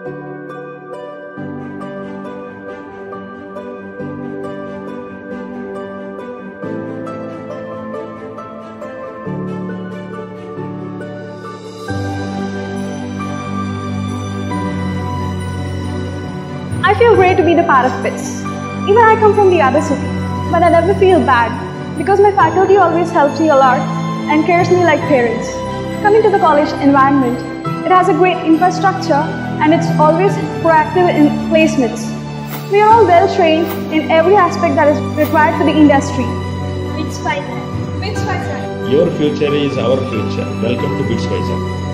I feel great to be the part of this. Even I come from the other city, but I never feel bad because my faculty always helps me a lot and cares me like parents. Coming to the college environment, it has a great infrastructure and it's always proactive in placements. We are all well trained in every aspect that is required for the industry. Bits Vizag. Bits Vizag. Your future is our future. Welcome to Bits Vizag.